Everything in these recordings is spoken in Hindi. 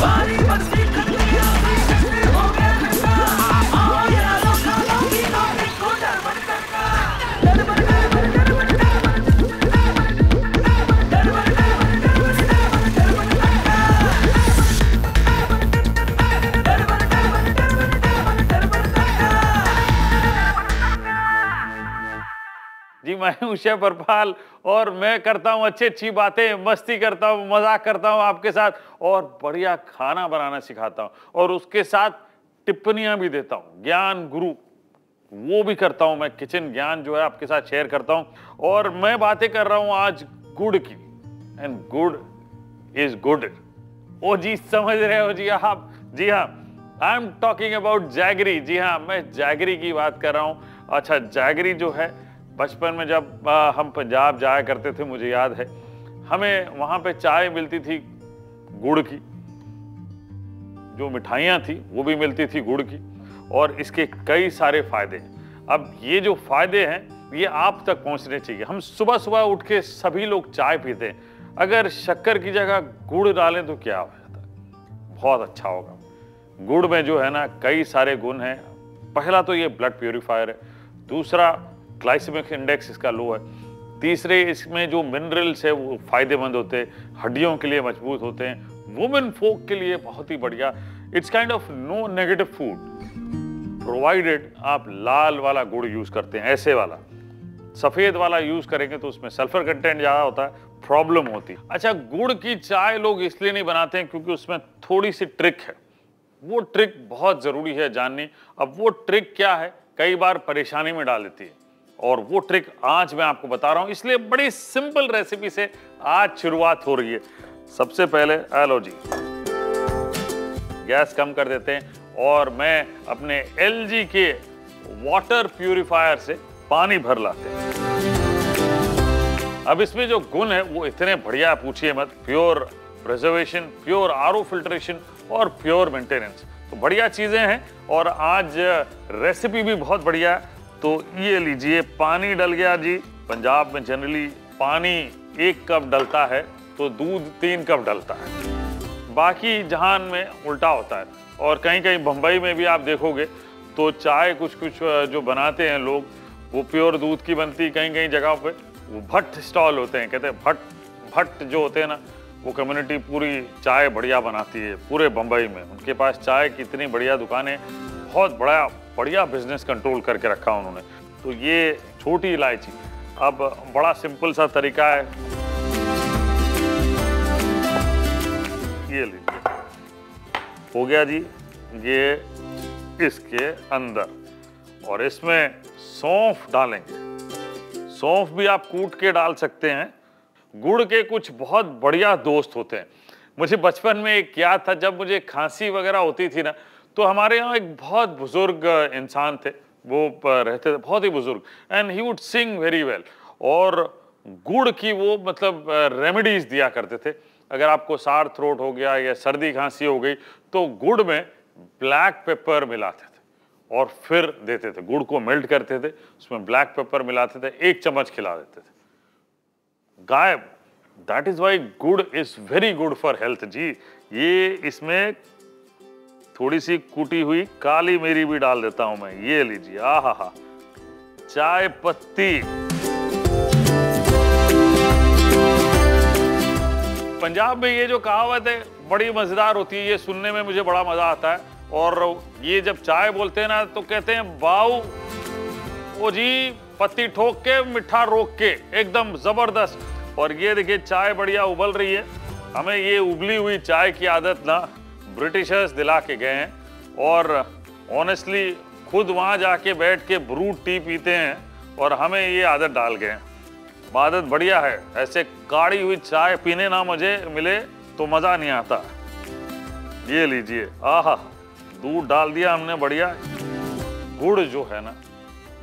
जी मैं हूँ शेफ अरफाल और मैं करता हूँ अच्छी अच्छी बातें, मस्ती करता हूँ, मज़ाक करता हूँ आपके साथ और बढ़िया खाना बनाना सिखाता हूँ और उसके साथ टिप्पणियाँ भी देता हूँ, ज्ञान गुरु, वो भी करता हूँ मैं, किचन ज्ञान जो है आपके साथ शेयर करता हूँ और मैं बातें कर रहा हूँ आज गुड़ की। एंड गुड़ इज़ गुड ओ जी, समझ रहे हो जी आप? जी हाँ I am talking about jaggery जी हाँ मैं जैगरी की बात कर रहा हूँ। अच्छा जैगरी जो है बचपन में जब हम पंजाब जाया करते थे, मुझे याद है, हमें वहाँ पे चाय मिलती थी गुड़ की। जो मिठाइयाँ थी, वो भी मिलती थी गुड़ की, और इसके कई सारे फ़ायदे हैं। अब ये जो फ़ायदे हैं, ये आप तक पहुँचने चाहिए। हम सुबह सुबह उठ के सभी लोग चाय पीते हैं। अगर शक्कर की जगह गुड़ डालें तो क्या हो जाता बहुत अच्छा होगा। गुड़ में जो है ना, कई सारे गुण हैं। पहला तो ये ब्लड प्योरीफायर है। दूसरा ग्लाइसेमिक इंडेक्स इसका लो है। तीसरे, इसमें जो मिनरल्स है, वो फ़ायदेमंद होते हैं, हड्डियों के लिए मज़बूत होते हैं। वुमेन फोक के लिए बहुत ही बढ़िया। It's kind of no negative food provided आप लाल वाला गुड़ यूज़ करते हैं, ऐसे वाला। सफ़ेद वाला यूज़ करेंगे तो उसमें सल्फ़र कंटेंट ज़्यादा होता है प्रॉब्लम होती है। अच्छा गुड़ की चाय लोग इसलिए नहीं बनाते हैं क्योंकि उसमें थोड़ी सी ट्रिक है। वो ट्रिक बहुत ज़रूरी है जाननी। अब वो ट्रिक क्या है? कई बार परेशानी में डाल देती है। और वो ट्रिक आज मैं आपको बता रहा हूँ। इसलिए बड़ी सिंपल रेसिपी से आज शुरुआत हो रही है। सबसे पहले एलो जी। गैस कम कर देते हैं और मैं अपने एलजी के वाटर प्यूरिफायर से पानी भर लाते हैं। अब इसमें जो गुण है, वो इतने बढ़िया पूछिए मत। Pure preservation pure or filtration और प्योर मेंटेनेंस तो बढ़िया चीज़ें हैं और आज रेसिपी भी बहुत बढ़िया है। तो ये लीजिए, पानी डल गया जी। पंजाब में जनरली पानी एक कप डलता है तो दूध तीन कप डलता है। बाकी जहान में उल्टा होता है। और कहीं कहीं बम्बई में भी आप देखोगे तो चाय कुछ कुछ जो बनाते हैं लोग, वो प्योर दूध की बनती कहीं कहीं जगह पे। वो भट्ट स्टॉल होते हैं, कहते हैं भट्ट भट्ट जो होते हैं ना, वो कम्युनिटी पूरी चाय बढ़िया बनाती है, पूरे बम्बई में। उनके पास चाय की इतनी बढ़िया दुकानें बहुत बड़ा बढ़िया बिज़नेस कंट्रोल करके रखा उन्होंने। तो ये छोटी इलायची। अब बड़ा सिंपल सा तरीका है। ये लीजिए। हो गया जी ये इसके अंदर। और इसमें सौंफ डालेंगे। सौंफ भी आप कूट के डाल सकते हैं। गुड़ के कुछ बहुत बढ़िया दोस्त होते हैं। मुझे बचपन में एक याद था, जब मुझे खांसी वगैरह होती थी ना तो हमारे यहाँ एक बहुत बुज़ुर्ग इंसान थे, वो रहते थे, बहुत ही बुज़ुर्ग and he would sing very well और गुड़ की वो मतलब रेमेडीज दिया करते थे। अगर आपको सार थ्रोट हो गया या सर्दी खांसी हो गई तो गुड़ में ब्लैक पेपर मिलाते थे और फिर देते थे। गुड़ को मेल्ट करते थे, उसमें ब्लैक पेपर मिलाते थे, एक चम्मच खिला देते थे। गायब। That is why gur is very good for health जी, ये इसमें थोड़ी सी कुटी हुई काली मेरी भी डाल देता हूँ मैं। ये लीजिए आ हा हा चाय पत्ती। पंजाब में ये जो कहावत है, बड़ी मज़ेदार होती है, ये सुनने में मुझे बड़ा मज़ा आता है। और ये जब चाय बोलते हैं ना तो कहते हैं, बाऊ, ओ जी, पत्ती ठोक के, मिठा रोक के, एकदम ज़बरदस्त। और ये देखिए, चाय बढ़िया उबल रही है। हमें ये उबली हुई चाय की आदत ना ब्रिटिशर्स दिला के गए हैं और ऑनेस्टली खुद वहाँ जाके बैठ के ब्रूट टी पीते हैं और हमें ये आदत डाल गए हैं। आदत बढ़िया है। ऐसे काढ़ी हुई चाय पीने ना मुझे मिले तो मज़ा नहीं आता। ये लीजिए। आह, दूध डाल दिया हमने, बढ़िया। गुड़ जो है ना,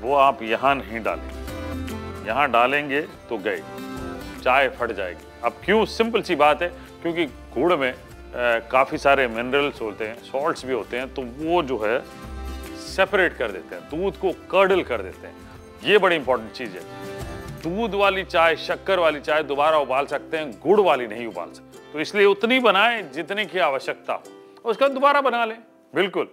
वो आप यहाँ नहीं डालेंगे। यहाँ डालेंगे तो गए चाय फट जाएगी। अब क्यों? सिंपल सी बात है, क्योंकि गुड़ में काफ़ी सारे मिनरल्स होते हैं सॉल्ट्स भी होते हैं तो वो जो है सेपरेट कर देते हैं, दूध को कर्डल कर देते हैं। ये बड़ी इंपॉर्टेंट चीज़ है। दूध वाली चाय, शक्कर वाली चाय दोबारा उबाल सकते हैं, गुड़ वाली नहीं उबाल सकते। तो इसलिए उतनी बनाएँ जितने की आवश्यकता हो। उसका दोबारा बना लें। बिल्कुल।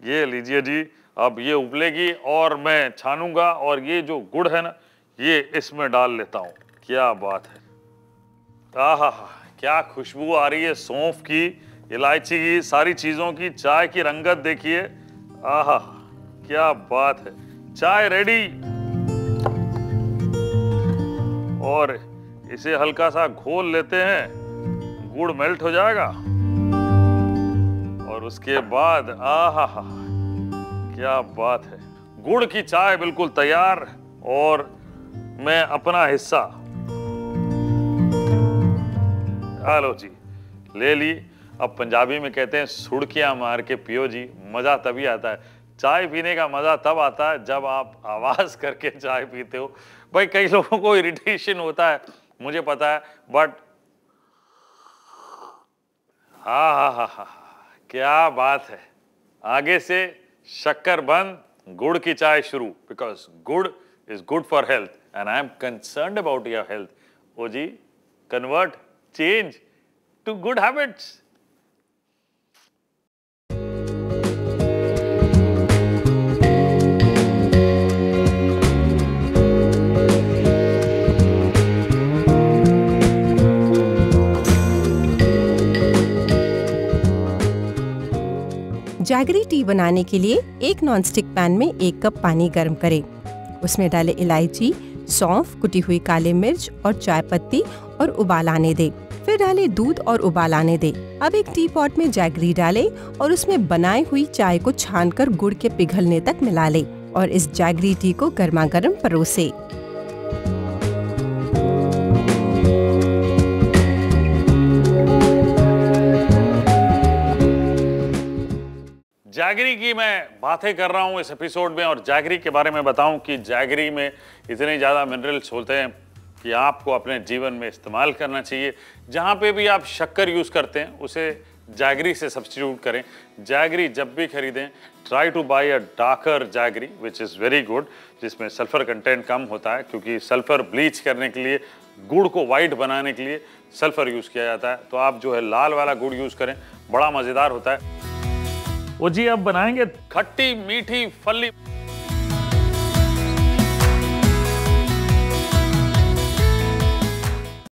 ये लीजिए जी, अब ये उबलेगी और मैं छानूँगा और ये जो गुड़ है ना, ये इसमें डाल लेता हूँ। क्या बात है। आहा क्या खुशबू आ रही है सौंफ की, इलायची की, सारी चीज़ों की, चाय की रंगत देखिए। आहा, क्या बात है। चाय रेडी और इसे हल्का सा घोल लेते हैं, गुड़ मेल्ट हो जाएगा। और उसके बाद, आहा, क्या बात है। गुड़ की चाय बिल्कुल तैयार, और मैं अपना हिस्सा हेलो जी। ले ली। अब पंजाबी में कहते हैं, सुड़कियाँ मार के पियो जी, मज़ा तभी आता है। चाय पीने का मज़ा तब आता है जब आप आवाज़ करके चाय पीते हो। भाई, कई लोगों को इरिटेशन होता है, मुझे पता है बट हा हा हा हा क्या बात है। आगे से शक्कर बंद, गुड़ की चाय शुरू because gur is good for health and I am concern about your health O ji convert change to good habits. Jaggery tea बनाने के लिए एक नॉनस्टिक पैन में एक कप पानी गर्म करें उसमें डालें इलायची सौंफ कुटी हुई काली मिर्च और चाय पत्ती और उबाल आने दें फिर डालें दूध और उबाल आने दें। अब एक टी पॉट में जैगरी डालें और उसमें बनाई हुई चाय को छानकर गुड़ के पिघलने तक मिला लें और इस जैगरी टी को गर्मा गर्म परोसे। जैगरी की मैं बातें कर रहा हूँ इस एपिसोड में और जैगरी के बारे में बताऊँ कि जैगरी में इतने ज़्यादा मिनरल्स होते हैं। कि आपको अपने जीवन में इस्तेमाल करना चाहिए। जहाँ पे भी आप शक्कर यूज़ करते हैं उसे जैगरी से सब्सटीट्यूट करें। जैगरी जब भी खरीदें try to buy a darker jaggery which is very good जिसमें सल्फ़र कंटेंट कम होता है क्योंकि सल्फ़र ब्लीच करने के लिए गुड़ को वाइट बनाने के लिए सल्फ़र यूज़ किया जाता है। तो आप जो है लाल वाला गुड़ यूज़ करें बड़ा मज़ेदार होता है। वो जी अब बनाएँगे खट्टी मीठी फली